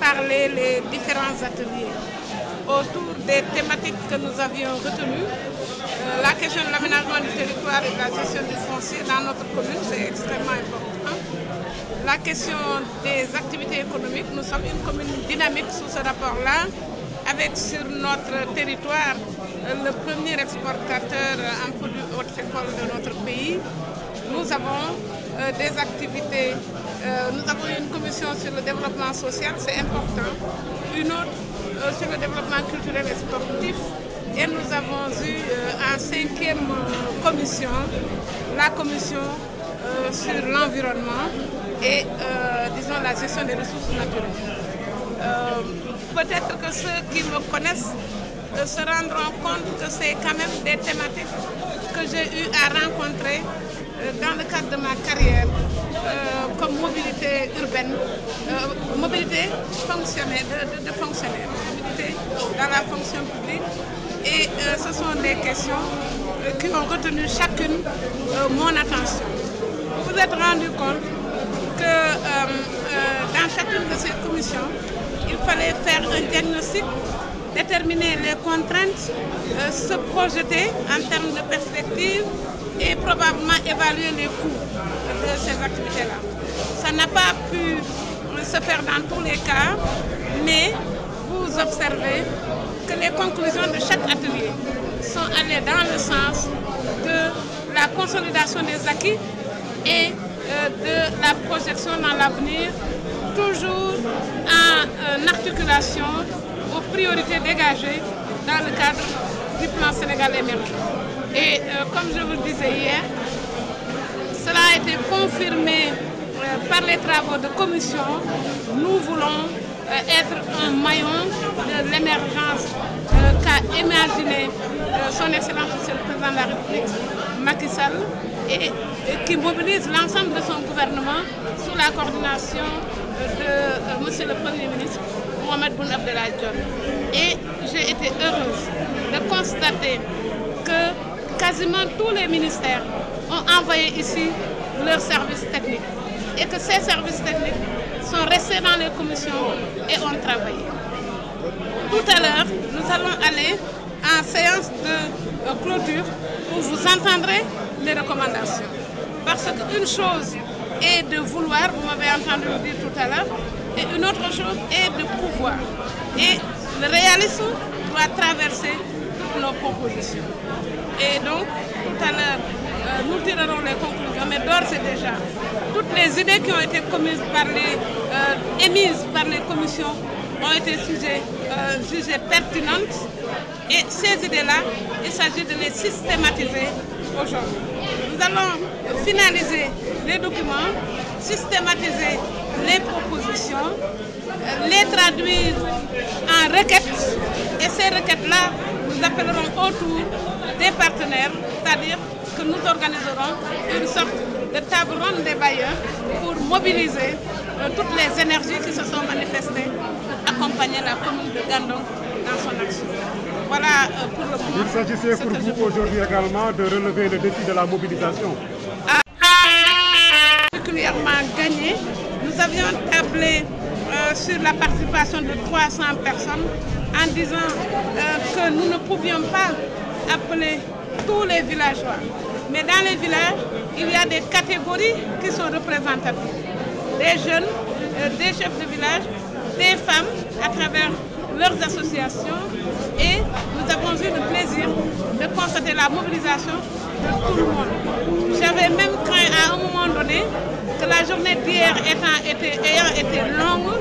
parler les différents ateliers autour des thématiques que nous avions retenues. Euh, la question de l'aménagement du territoire et de la gestion du foncier dans notre commune, c'est extrêmement important. La question des activités économiques, nous sommes une commune dynamique sous ce rapport-là, avec sur notre territoire euh, le premier exportateur en produits haute école de notre pays. Nous avons euh, des activités, euh, nous avons une commission sur le développement social, c'est important, une autre euh, sur le développement culturel et sportif, et nous avons eu en cinquième commission la commission sur l'environnement et disons la gestion des ressources naturelles. Peut-être que ceux qui me connaissent se rendront compte que c'est quand même des thématiques que j'ai eu à rencontrer dans le cadre de ma carrière euh, comme mobilité urbaine, euh, mobilité fonctionnaire, de, de, fonctionnaire, mobilité dans la fonction publique. Et euh, ce sont des questions qui ont retenu chacune mon attention. Vous vous êtes rendu compte que dans chacune de ces commissions, il fallait faire un diagnostic déterminer les contraintes, euh, se projeter en termes de perspective et probablement évaluer les coûts de ces activités-là. Ça n'a pas pu se faire dans tous les cas, mais vous observez que les conclusions de chaque atelier sont allées dans le sens de la consolidation des acquis et euh, de la projection dans l'avenir, toujours en euh, articulation aux priorités dégagées dans le cadre du plan Sénégal émergent. Et euh, comme je vous le disais hier, cela a été confirmé euh, par les travaux de commission. Nous voulons euh, être un maillon de l'émergence qu'a imaginé son Excellence Monsieur le Président de la République, Macky Sall, et, et qui mobilise l'ensemble de son gouvernement sous la coordination de Monsieur le Premier ministre Et j'ai été heureuse de constater que quasiment tous les ministères ont envoyé ici leurs services techniques et que ces services techniques sont restés dans les commissions et ont travaillé. Tout à l'heure, nous allons aller en séance de clôture où vous entendrez les recommandations. Parce qu'une chose est de vouloir, vous m'avez entendu le dire tout à l'heure, et une autre chose est de pouvoir. Et le réalisme doit traverser nos propositions. Et donc, tout à l'heure, euh, nous tirerons les conclusions, mais d'ores et déjà, toutes les idées qui ont été commises par les, euh, émises par les commissions ont été euh, jugées pertinentes. Et ces idées-là, il s'agit de les systématiser aujourd'hui. Nous allons finaliser les documents, systématiser les propositions, les traduire en requêtes et ces requêtes-là, nous appellerons autour des partenaires, c'est-à-dire que nous organiserons une sorte de table ronde des bailleurs pour mobiliser euh, toutes les énergies qui se sont manifestées pour accompagner la commune de Gandon dans son action. Voilà euh, pour le moment. Il s'agissait pour vous aujourd'hui également de relever le défi de la mobilisation. particulièrement gagné. Nous avions tablé euh, sur la participation de 300 personnes en disant euh, que nous ne pouvions pas appeler tous les villageois. Mais dans les villages, il y a des catégories qui sont représentatives. Des jeunes, euh, des chefs de village, des femmes à travers leurs associations et nous avons eu le plaisir de constater la mobilisation J'avais même craint à un moment donné que la journée d'hier ayant été longue,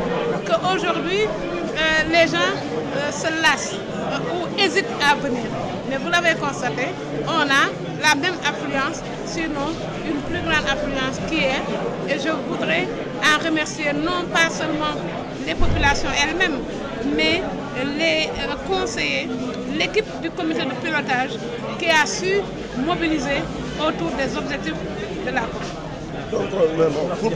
qu'aujourd'hui euh, les gens euh, se lassent euh, ou hésitent à venir. Mais vous l'avez constaté, on a la même affluence, sinon une plus grande affluence qui est, et je voudrais en remercier non pas seulement les populations elles-mêmes, mais les conseillers, l'équipe du comité de pilotage qui a su mobiliser autour des objectifs de la COP.